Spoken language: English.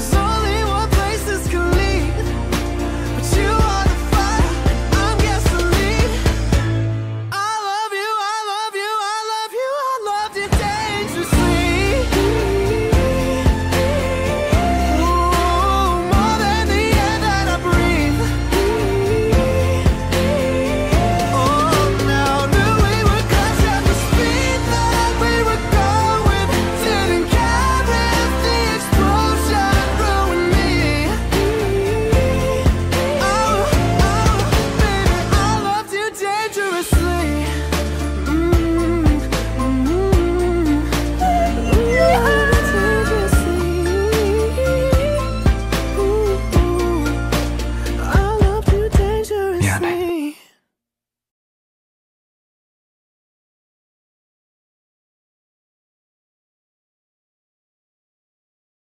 So.